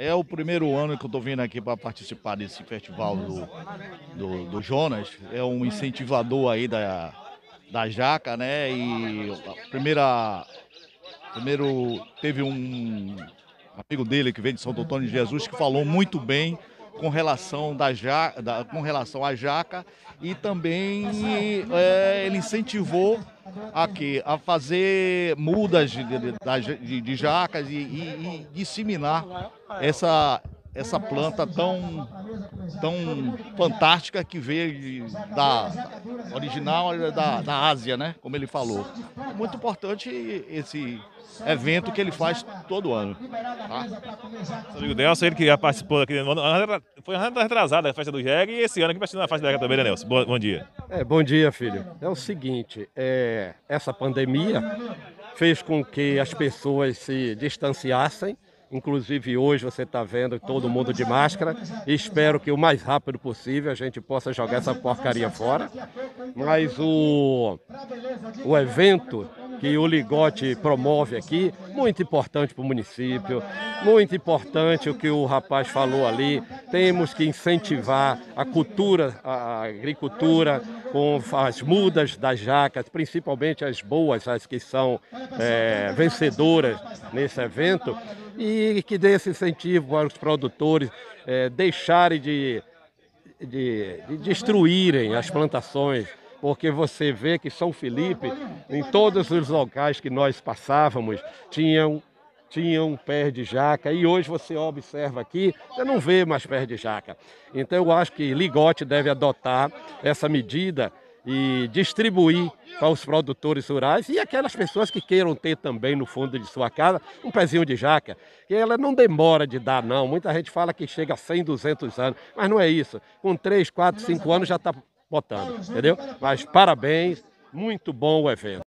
É o primeiro ano que eu estou vindo aqui para participar desse festival do, do, do, Jonas. É um incentivador aí da, da Jaca, né? E a primeira. Primeiro teve um amigo dele que veio de Santo Antônio de Jesus que falou muito bem com relação, da, da com relação à jaca e também é, ele incentivou aqui a fazer mudas de, de, de, de jacas e, e, e disseminar essa, essa planta tão, tão fantástica que veio da original da, da Ásia, né? Como ele falou. Muito importante esse evento que ele faz todo ano. Tá? Amigo Nelson, ele que já participou aqui, foi uma ano atrasada a festa do Jeg e esse ano aqui participou na festa do Jeg também, né, Nelson? Bom, bom, dia. É, bom dia, filho. É o seguinte, é, essa pandemia fez com que as pessoas se distanciassem, Inclusive hoje você está vendo todo mundo de máscara. Espero que o mais rápido possível a gente possa jogar essa porcaria fora. Mas o, o evento que o Ligote promove aqui, muito importante para o município, muito importante o que o rapaz falou ali. Temos que incentivar a cultura, a agricultura, com as mudas das jacas, principalmente as boas, as que são é, vencedoras nesse evento, e que dê esse incentivo para os produtores é, deixarem de, de, de destruírem as plantações porque você vê que São Felipe, em todos os locais que nós passávamos, tinham tinham pé de jaca e hoje você observa aqui, você não vê mais pé de jaca. Então eu acho que Ligote deve adotar essa medida e distribuir para os produtores rurais e aquelas pessoas que queiram ter também no fundo de sua casa um pezinho de jaca, que ela não demora de dar não. Muita gente fala que chega a 100, 200 anos, mas não é isso. Com 3, 4, 5 anos já está botando, entendeu? Mas parabéns, muito bom o evento.